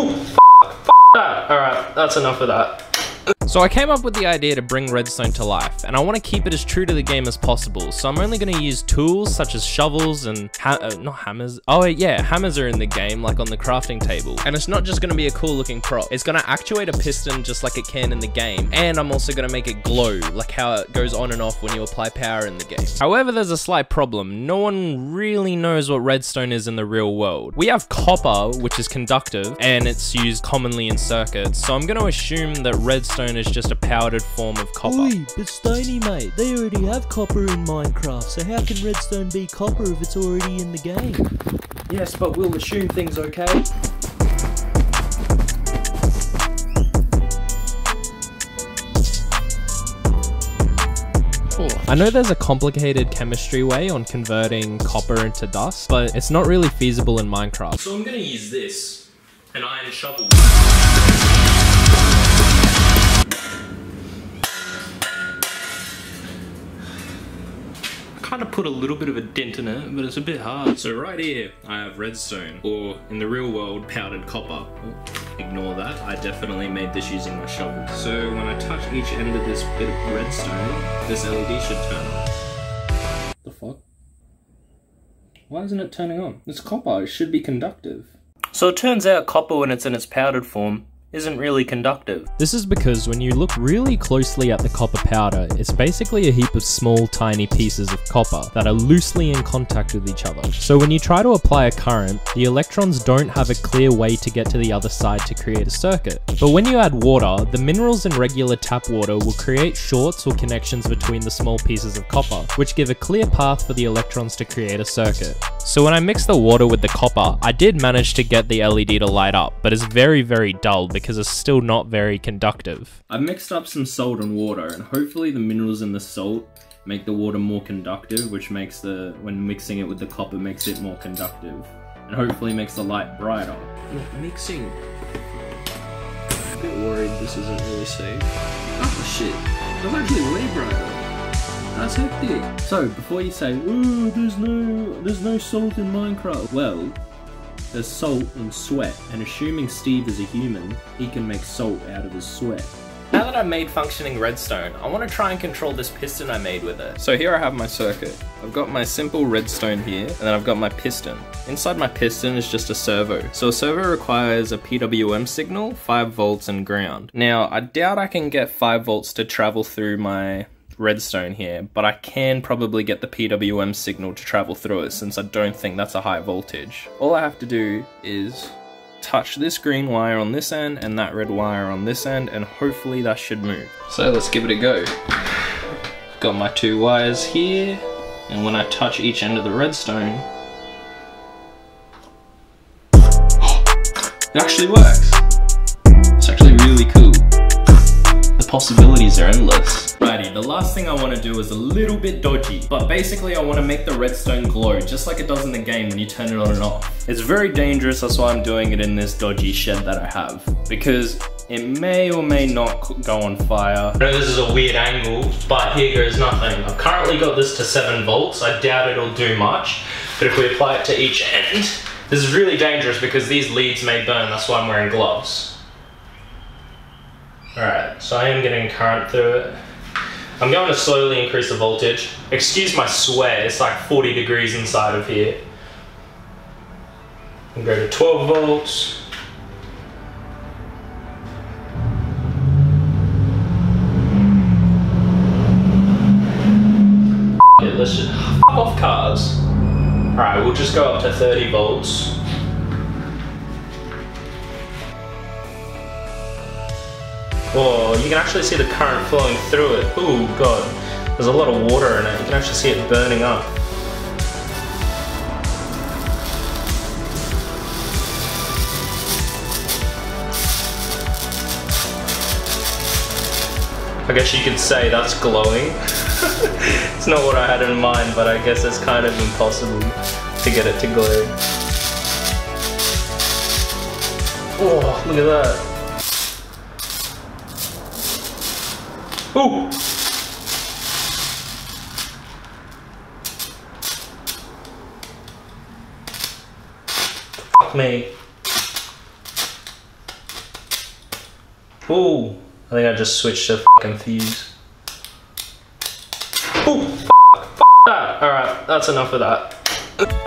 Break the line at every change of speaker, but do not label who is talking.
Oh, f, f that. Alright, that's enough of that.
So I came up with the idea to bring redstone to life, and I want to keep it as true to the game as possible, so I'm only going to use tools such as shovels and, uh, not hammers, oh yeah, hammers are in the game, like on the crafting table. And it's not just going to be a cool looking prop, it's going to actuate a piston just like it can in the game, and I'm also going to make it glow, like how it goes on and off when you apply power in the game. However, there's a slight problem, no one really knows what redstone is in the real world. We have copper, which is conductive, and it's used commonly in circuits, so I'm going to assume that redstone is just a powdered form of copper.
Oi, but Stoney mate, they already have copper in Minecraft, so how can redstone be copper if it's already in the game?
Yes, but we'll assume things okay. I know there's a complicated chemistry way on converting copper into dust, but it's not really feasible in Minecraft.
So I'm gonna use this, an iron shovel. Kind of put a little bit of a dent in it, but it's a bit hard. So right here, I have redstone, or in the real world, powdered copper. Oh, ignore that, I definitely made this using my shovel. So when I touch each end of this bit of redstone, this LED should turn on. The fuck? Why isn't it turning on? It's copper, it should be conductive. So it turns out copper when it's in its powdered form isn't really conductive.
This is because when you look really closely at the copper powder, it's basically a heap of small tiny pieces of copper that are loosely in contact with each other. So when you try to apply a current, the electrons don't have a clear way to get to the other side to create a circuit. But when you add water, the minerals in regular tap water will create shorts or connections between the small pieces of copper, which give a clear path for the electrons to create a circuit. So when I mixed the water with the copper, I did manage to get the LED to light up, but it's very very dull because it's still not very conductive.
I've mixed up some salt and water and hopefully the minerals in the salt make the water more conductive which makes the, when mixing it with the copper makes it more conductive and hopefully makes the light brighter. mixing. I'm a bit worried this isn't really safe. Oh shit, that's actually way brighter. That's hectic. So before you say, "Ooh, there's no, there's no salt in Minecraft," well, there's salt in sweat, and assuming Steve is a human, he can make salt out of his sweat. Now that I've made functioning redstone, I want to try and control this piston I made with it. So here I have my circuit. I've got my simple redstone here, and then I've got my piston. Inside my piston is just a servo. So a servo requires a PWM signal, 5 volts and ground. Now, I doubt I can get 5 volts to travel through my redstone here, but I can probably get the PWM signal to travel through it since I don't think that's a high voltage. All I have to do is touch this green wire on this end and that red wire on this end and hopefully that should move. So let's give it a go. Got my two wires here and when I touch each end of the redstone it actually works. Possibilities are endless. Righty, the last thing I want to do is a little bit dodgy, but basically I want to make the redstone glow, just like it does in the game when you turn it on and off. It's very dangerous, that's why I'm doing it in this dodgy shed that I have, because it may or may not go on fire. I know this is a weird angle, but here goes nothing. I've currently got this to 7 volts, I doubt it'll do much, but if we apply it to each end, this is really dangerous because these leads may burn, that's why I'm wearing gloves. Alright, so I am getting current through it. I'm going to slowly increase the voltage. Excuse my sweat, it's like 40 degrees inside of here. And go to 12 volts. Yeah, let's just off cars. Alright, we'll just go up to 30 volts. Whoa, you can actually see the current flowing through it. Oh god, there's a lot of water in it. You can actually see it burning up. I guess you could say that's glowing. it's not what I had in mind, but I guess it's kind of impossible to get it to glow. Oh, look at that. Ooh! Fuck me. Ooh, I think I just switched to fucking fuse. Ooh, f, f that. Alright, that's enough of that.